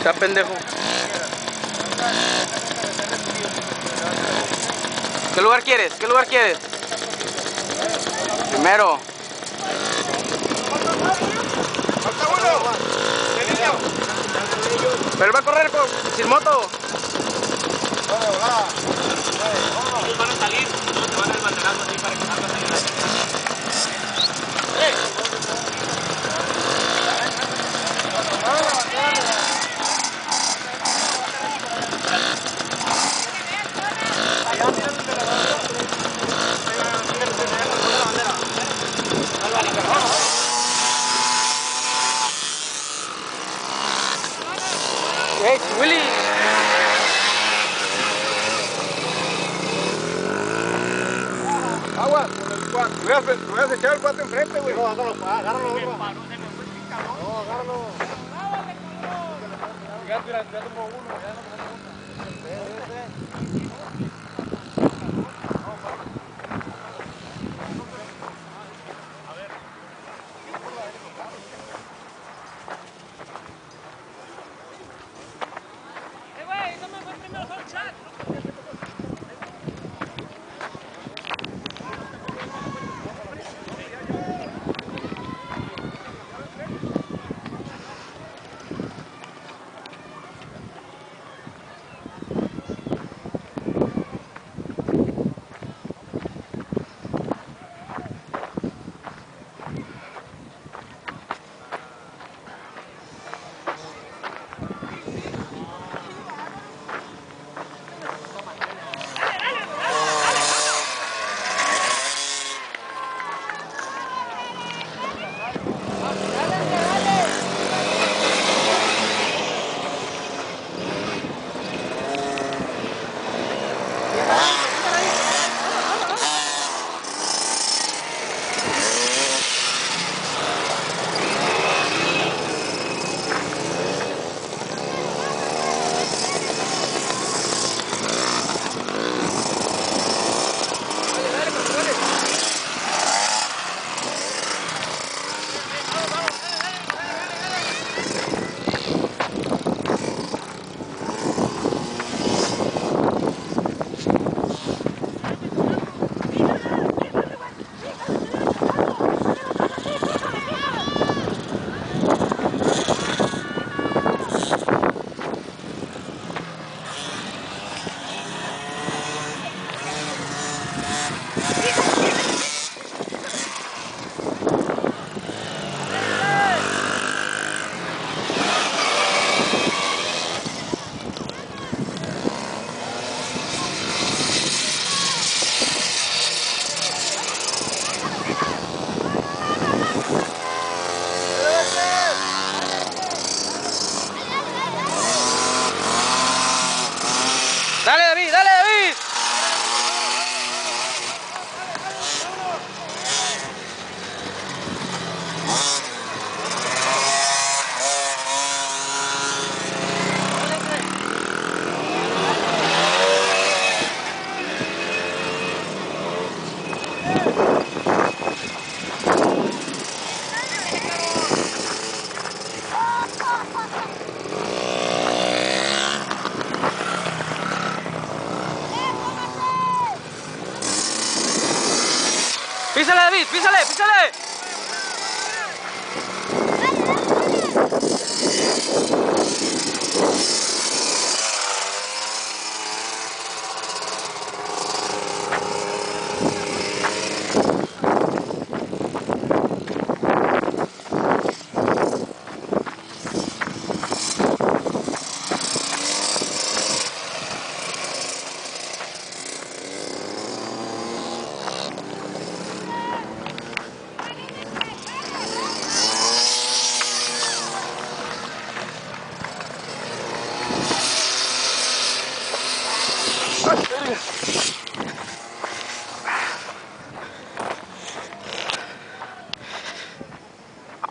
está pendejo. ¿Qué lugar quieres? ¿Qué lugar quieres? Primero. Falta uno. Pero va a correr con, sin moto. Van a salir, no te van a así para que salgas ahí. Hey, Willy. Agua. Voy a, voy a echar el cuate enfrente, güey. No, agárralo, agárralo, agárralo. No, agárralo. Ya, mira, ya tomó uno, ya no tomó uno.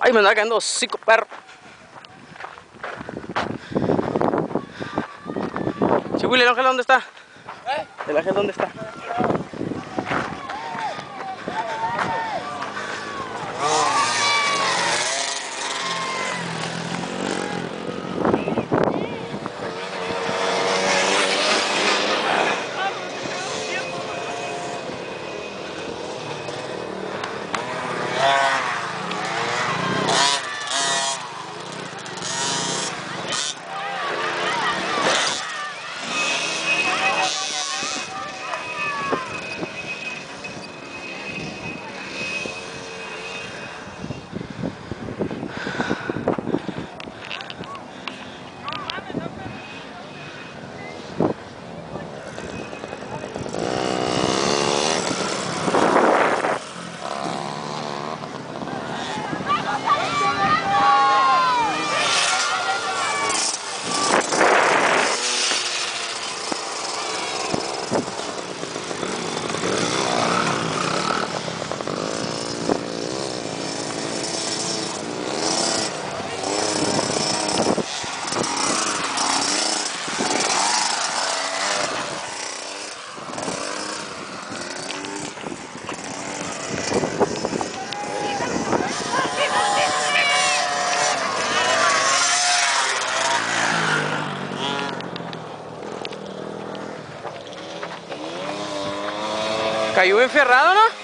Ay, me andaba cayendo hocico, perro. Sí, Willy, ¿el ángel dónde está? ¿El ángel dónde está? Cayó enferrado, ¿no?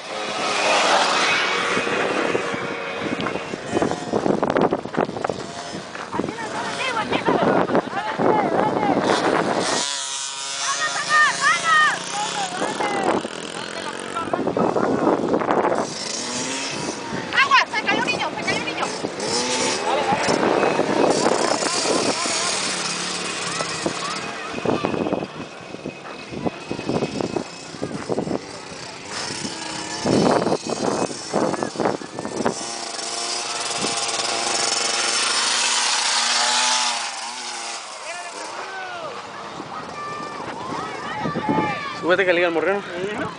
Que liga morreno. ¡Dale, mijo!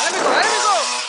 ¡Dale, mijo!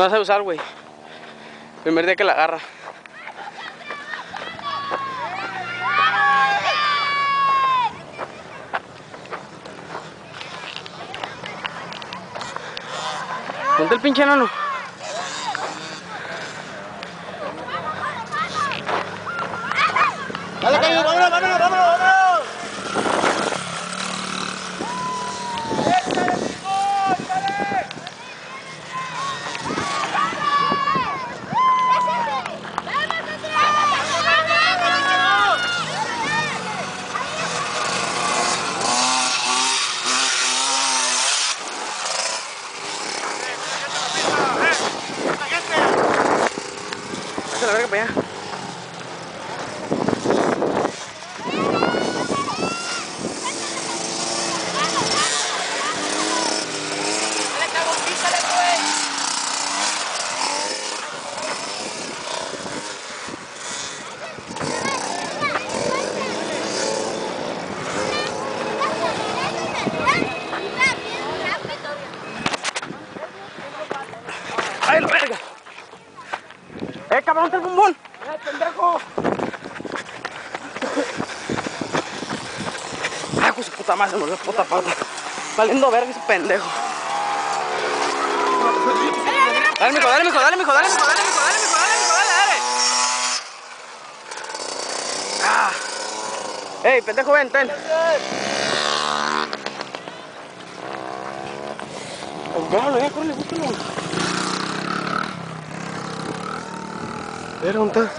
No vas a usar, güey. Primer día que la agarra. Ponte el pinche enano. la verga para allá. ¡Ay, la verga! ¡Eh, cabrón, el bombón! ¡Eh, pendejo! ¡Ay, con su puta madre, se me olvidó puta pata! Valiendo verga ese pendejo. Dale, mijo, dale, mijo, dale, mijo, dale, mijo, dale, mijo, dale, mijo, dale, mijo, dale, dale. Ah. Ey, pendejo, ven, ten. Oh, ya, córrele, búscalo. A ver, ¿dónde está?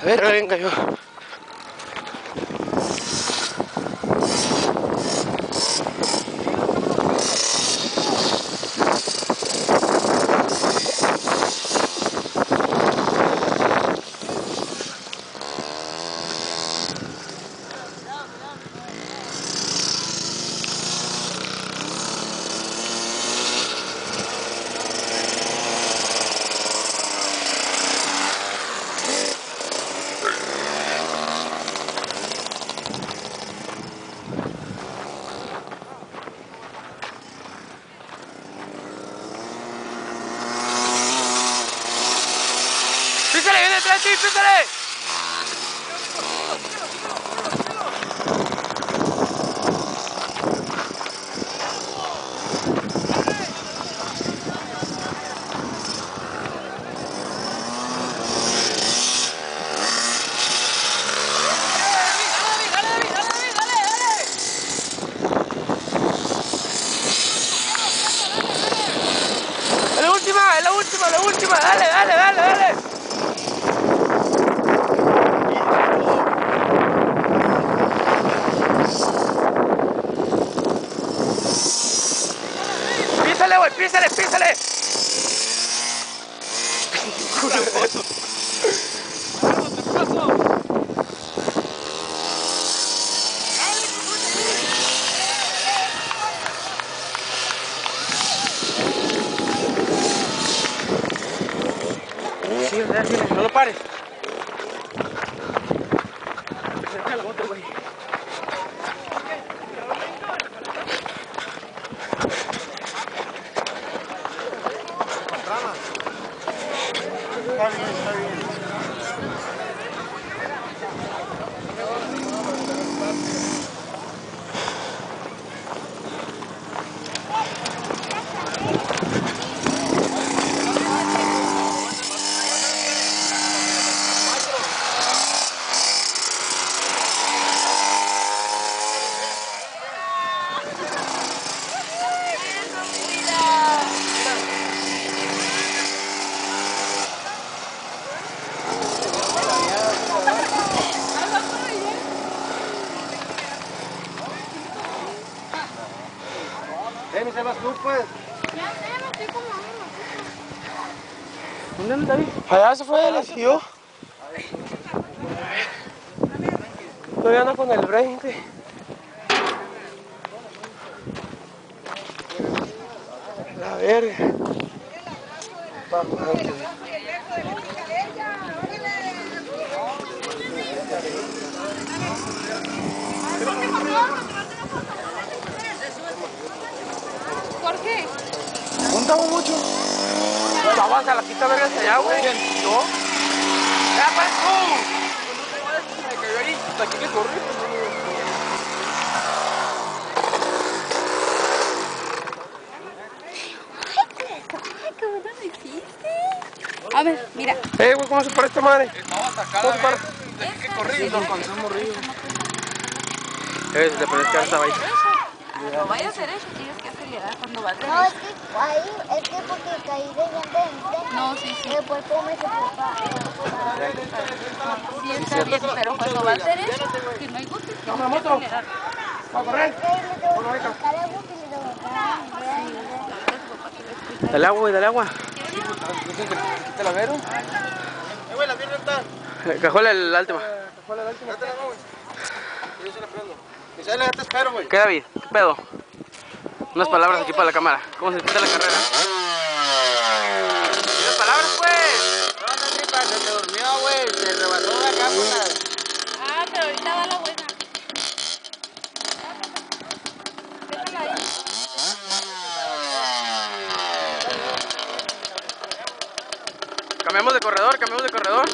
A ver, venga yo. Sebas, tú pues. Ya sé, me estoy como ¿Dónde anda David? Allá se fue, le siguió. Todavía anda con el brain, güey. La verga. ¿Por Juntamos mucho. Vamos a la quita verga hasta allá, güey. ¿No? ¡Ya pasó! Me cayó ahí. Hasta aquí le corrí. ¿Cómo no me hiciste? A ver, mira. Eh, güey, ¿cómo se para esta madre? Vamos a sacar ¿Cómo se para? que corrí. Lo alcanzamos río. Eh, si te pones que estaba ahí. No vayas derecho, tienes que acelerar cuando vas que ahí, es que porque caí de gente. No, sí, sí. Después como me se preocupa. Sí, está bien, pero cuando vas derecho, que no hay gusto, tienes que acelerar. ¡Va a correr! Dale agua, güey, dale agua. ¿Quita la vero? Eh, güey, la pierna está. Cajuela el última. Ya te la hago, güey. Yo se la prendo. Misael, ya te espero, güey. ¿Qué, David? ¿Qué pedo? Unas palabras aquí para la cámara. ¿Cómo se siente la carrera? ¿Unas palabras, pues? No, no, tripa, se te durmió, güey. Se por la... Ah, pero ahorita va la buena. Déjala ahí. Cambiamos de corredor, cambiamos de corredor.